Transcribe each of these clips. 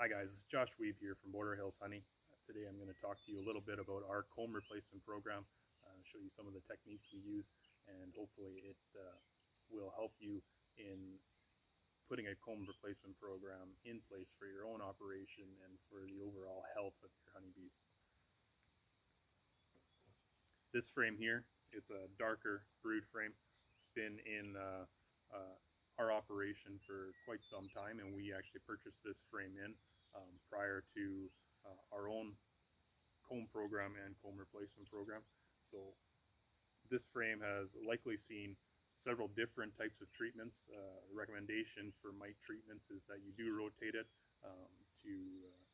Hi guys, it's Josh Weeb here from Border Hills Honey. Uh, today I'm going to talk to you a little bit about our comb replacement program, uh, show you some of the techniques we use, and hopefully it uh, will help you in putting a comb replacement program in place for your own operation and for the overall health of your honeybees. This frame here, it's a darker brood frame. It's been in uh, uh, our operation for quite some time and we actually purchased this frame in um, prior to uh, our own comb program and comb replacement program. So this frame has likely seen several different types of treatments. Uh, the recommendation for mite treatments is that you do rotate it um, to uh,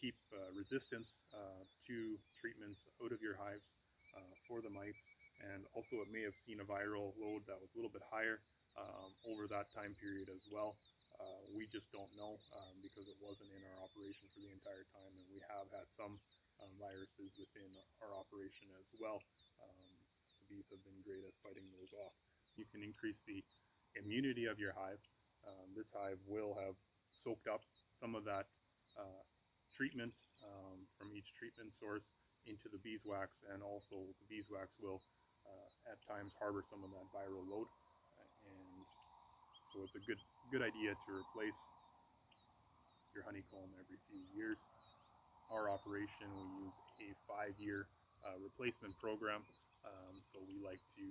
keep uh, resistance uh, to treatments out of your hives uh, for the mites and also it may have seen a viral load that was a little bit higher um, over that time period as well. Uh, we just don't know um, because it wasn't in our operation for the entire time, and we have had some um, viruses within our operation as well. Um, the bees have been great at fighting those off. You can increase the immunity of your hive. Um, this hive will have soaked up some of that uh, treatment um, from each treatment source into the beeswax, and also the beeswax will uh, at times harbor some of that viral load so it's a good good idea to replace your honeycomb every few years. Our operation, we use a five-year uh, replacement program, um, so we like to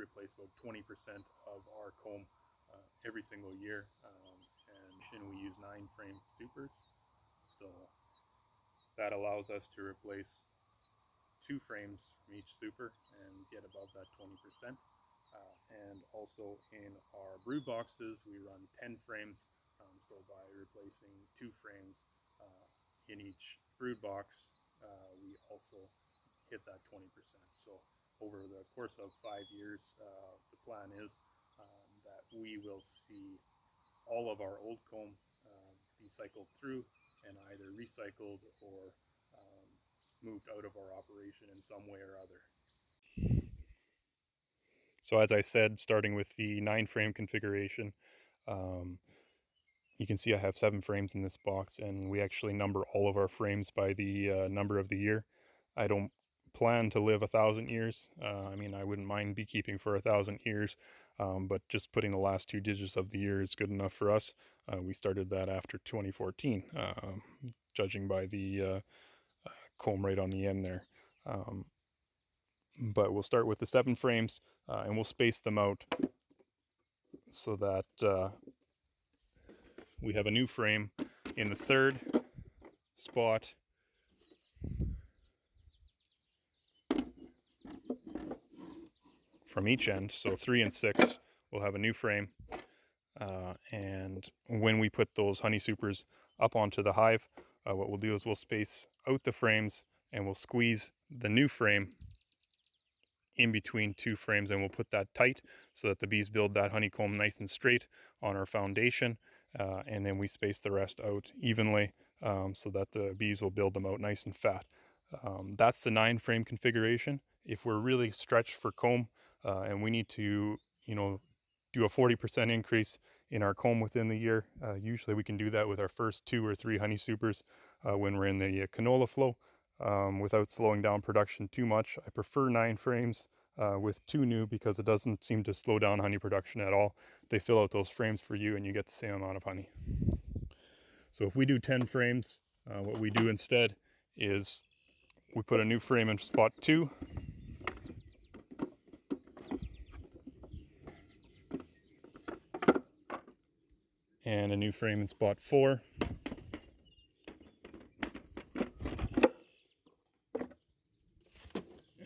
replace about 20% of our comb uh, every single year. Um, and we use nine frame supers, so that allows us to replace two frames from each super and get above that 20%. Uh, and also in our brood boxes, we run 10 frames. Um, so by replacing two frames uh, in each brood box, uh, we also hit that 20%. So over the course of five years, uh, the plan is um, that we will see all of our old comb uh, be cycled through and either recycled or um, moved out of our operation in some way or other. So as I said, starting with the nine frame configuration, um, you can see I have seven frames in this box and we actually number all of our frames by the uh, number of the year. I don't plan to live a thousand years. Uh, I mean, I wouldn't mind beekeeping for a thousand years, um, but just putting the last two digits of the year is good enough for us. Uh, we started that after 2014, um, judging by the uh, uh, comb right on the end there. Um, but we'll start with the seven frames uh, and we'll space them out so that uh, we have a new frame in the third spot. From each end so three and six we'll have a new frame uh, and when we put those honey supers up onto the hive uh, what we'll do is we'll space out the frames and we'll squeeze the new frame in between two frames and we'll put that tight so that the bees build that honeycomb nice and straight on our foundation uh, and then we space the rest out evenly um, so that the bees will build them out nice and fat. Um, that's the nine frame configuration. If we're really stretched for comb uh, and we need to, you know, do a 40% increase in our comb within the year, uh, usually we can do that with our first two or three honey supers uh, when we're in the canola flow um, without slowing down production too much. I prefer nine frames uh, with two new because it doesn't seem to slow down honey production at all. They fill out those frames for you and you get the same amount of honey. So if we do 10 frames, uh, what we do instead is we put a new frame in spot two. And a new frame in spot four.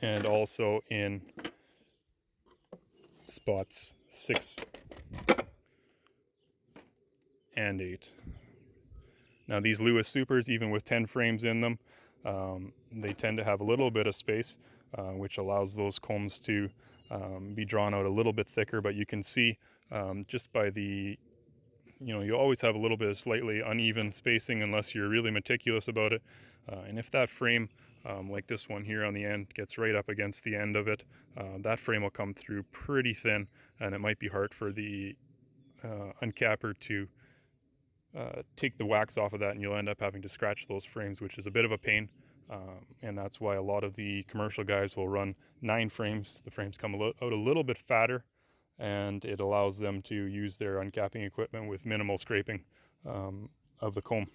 and also in spots six and eight. Now these Lewis Supers, even with 10 frames in them, um, they tend to have a little bit of space, uh, which allows those combs to um, be drawn out a little bit thicker, but you can see um, just by the, you know, you always have a little bit of slightly uneven spacing unless you're really meticulous about it. Uh, and if that frame um, like this one here on the end gets right up against the end of it. Uh, that frame will come through pretty thin and it might be hard for the uh, uncapper to uh, take the wax off of that and you'll end up having to scratch those frames, which is a bit of a pain. Um, and that's why a lot of the commercial guys will run nine frames. The frames come out a little bit fatter and it allows them to use their uncapping equipment with minimal scraping um, of the comb.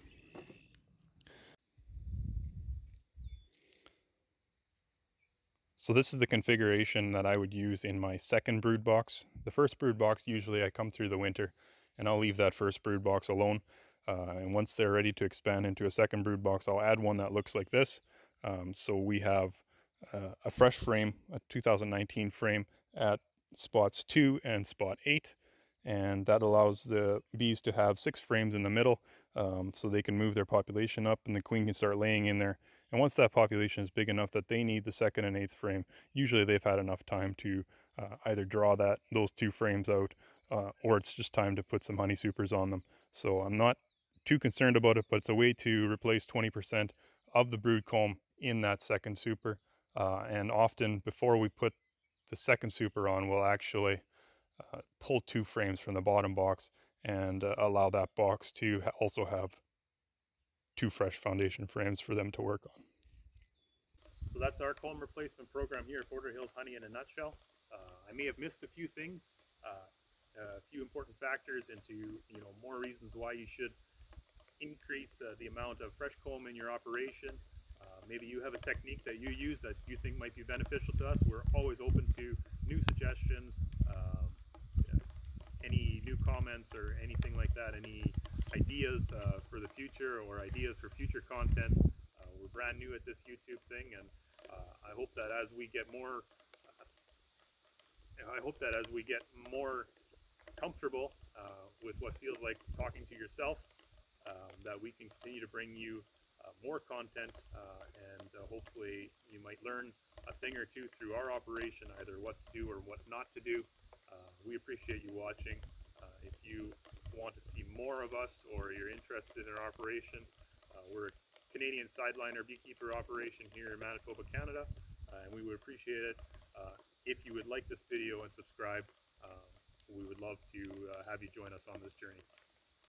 So this is the configuration that I would use in my second brood box. The first brood box, usually I come through the winter and I'll leave that first brood box alone. Uh, and once they're ready to expand into a second brood box, I'll add one that looks like this. Um, so we have uh, a fresh frame, a 2019 frame at spots two and spot eight. And that allows the bees to have six frames in the middle um, so they can move their population up and the queen can start laying in there and once that population is big enough that they need the second and eighth frame, usually they've had enough time to uh, either draw that those two frames out, uh, or it's just time to put some honey supers on them. So I'm not too concerned about it, but it's a way to replace 20% of the brood comb in that second super. Uh, and often before we put the second super on, we'll actually uh, pull two frames from the bottom box and uh, allow that box to also have two fresh foundation frames for them to work on. So that's our comb replacement program here at Border Hills Honey in a nutshell. Uh, I may have missed a few things, uh, a few important factors into you know more reasons why you should increase uh, the amount of fresh comb in your operation. Uh, maybe you have a technique that you use that you think might be beneficial to us. We're always open to new suggestions, um, any new comments or anything like that, any ideas uh, for the future or ideas for future content. Uh, we're brand new at this YouTube thing, and uh, I hope that as we get more, I hope that as we get more comfortable uh, with what feels like talking to yourself, um, that we can continue to bring you uh, more content, and hopefully you might learn a thing or two through our operation, either what to do or what not to do. we appreciate you watching. if you want to see more of us or you're interested in our operation, uh, we're a Canadian sideliner beekeeper operation here in Manitoba, Canada, uh, and we would appreciate it uh, if you would like this video and subscribe. Um, we would love to uh, have you join us on this journey.